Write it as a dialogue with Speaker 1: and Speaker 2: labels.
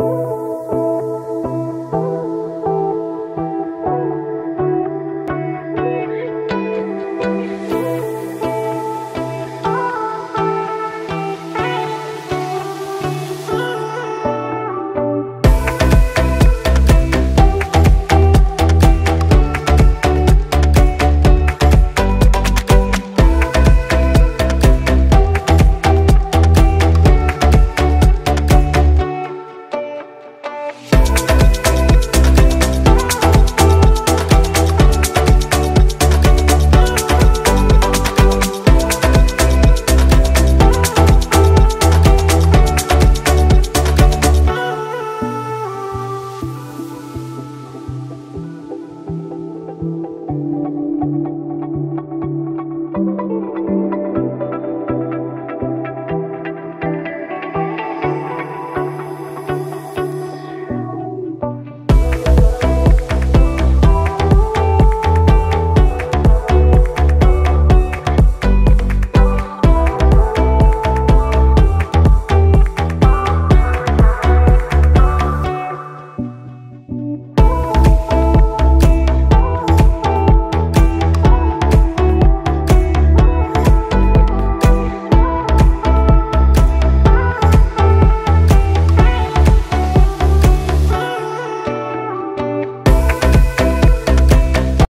Speaker 1: you.